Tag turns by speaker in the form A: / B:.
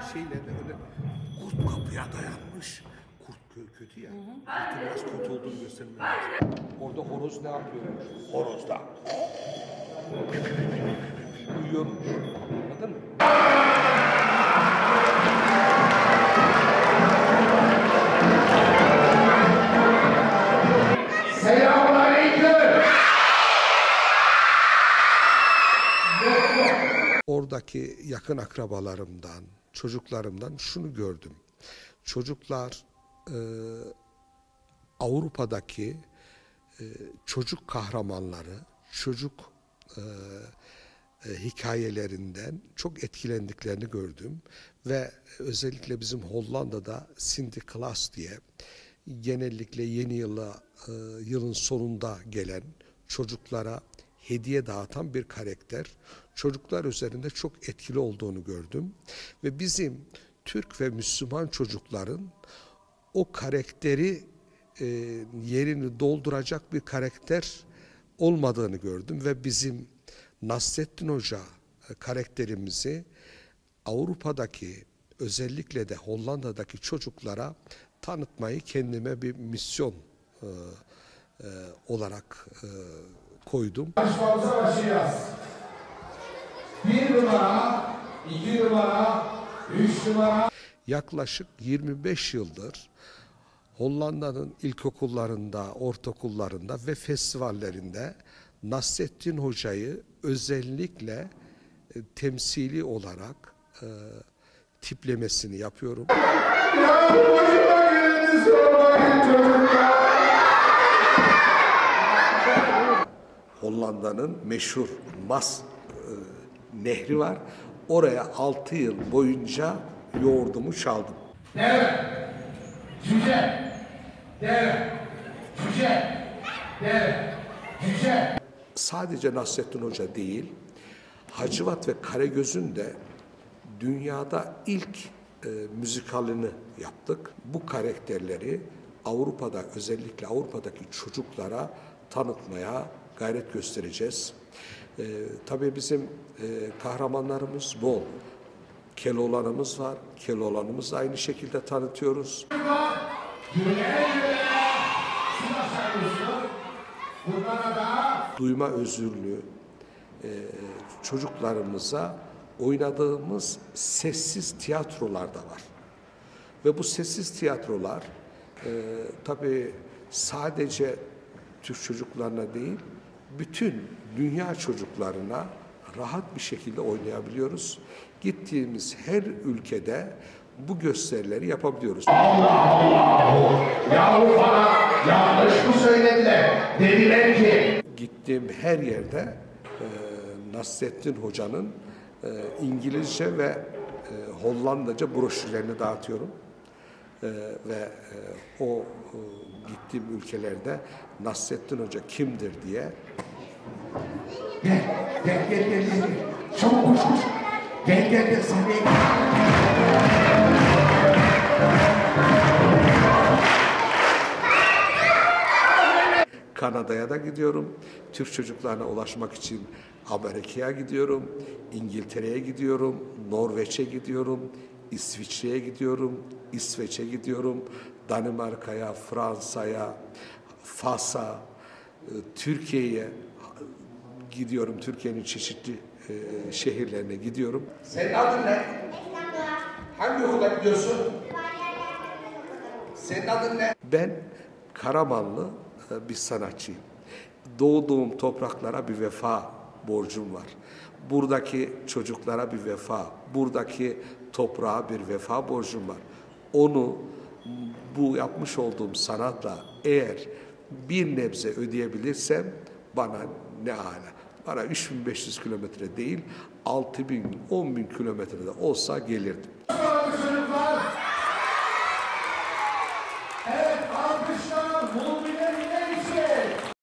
A: şeylerde öyle kurt kapıya dayanmış. Kurt kö- kötü ya. Kurtun biraz kötü olduğunu göstermek lazım. Orada horoz ne yapıyor? Horoz da uyuyormuş. Anladın mı? Oradaki yakın akrabalarımdan, çocuklarımdan şunu gördüm. Çocuklar e, Avrupa'daki e, çocuk kahramanları, çocuk e, e, hikayelerinden çok etkilendiklerini gördüm ve özellikle bizim Hollanda'da Sinterklaas diye genellikle yeni yıla e, yılın sonunda gelen çocuklara hediye dağıtan bir karakter. Çocuklar üzerinde çok etkili olduğunu gördüm ve bizim Türk ve Müslüman çocukların o karakteri e, yerini dolduracak bir karakter olmadığını gördüm ve bizim Nasrettin Hoca e, karakterimizi Avrupa'daki özellikle de Hollanda'daki çocuklara tanıtmayı kendime bir misyon e, e, olarak e, koydum.
B: Yarışmamıza başlayacağız. Bir numara, iki numara, üç numara.
A: Yaklaşık 25 yıldır Hollanda'nın ilkokullarında, ortaokullarında ve festivallerinde Nasrettin Hoca'yı özellikle e, temsili olarak e, tiplemesini yapıyorum.
B: Ya
A: Hollanda'nın meşhur Mas e, nehri var. Oraya 6 yıl boyunca yoğurdumu çaldım.
B: Deve, cüce, deve, cüce, deve, cüce.
A: sadece Nasrettin Hoca değil, Hacivat ve Karagöz'ün de dünyada ilk e, müzikalini yaptık. Bu karakterleri Avrupa'da özellikle Avrupa'daki çocuklara tanıtmaya gayret göstereceğiz. E, tabii bizim e, kahramanlarımız bol. Keloğlanımız var. Keloğlanımız da aynı şekilde tanıtıyoruz. Duyma özürlü e, çocuklarımıza oynadığımız sessiz tiyatrolar da var. Ve bu sessiz tiyatrolar e, tabii sadece Türk çocuklarına değil, bütün dünya çocuklarına rahat bir şekilde oynayabiliyoruz. Gittiğimiz her ülkede bu gösterileri yapabiliyoruz.
B: yahu bana yanlış mı söylediler? Dediler ki
A: gittiğim her yerde e, Nasrettin Hoca'nın e, İngilizce ve e, Hollandaca broşürlerini dağıtıyorum. E, ve e, o e, gittiğim ülkelerde Nasrettin Hoca kimdir diye
B: gel, gel, gel, gel. Çabuk koş, koş. Gel, gel, gel, sahneye.
A: Kanada'ya da gidiyorum. Türk çocuklarına ulaşmak için Amerika'ya gidiyorum, İngiltere'ye gidiyorum, Norveç'e gidiyorum, İsviçre'ye gidiyorum, İsveç'e gidiyorum, Danimarka'ya, Fransa'ya, Fas'a, e, Türkiye'ye gidiyorum. Türkiye'nin çeşitli e, şehirlerine gidiyorum.
B: Senin adın ne? Hangi okula gidiyorsun? Senin adın ne?
A: Ben Karamanlı e, bir sanatçıyım. Doğduğum topraklara bir vefa borcum var. Buradaki çocuklara bir vefa, buradaki toprağa bir vefa borcum var. Onu bu yapmış olduğum sanatla eğer bir nebze ödeyebilirsem bana ne ala. Bana 3500 kilometre değil, 6000, 10.000 kilometrede olsa gelirdim.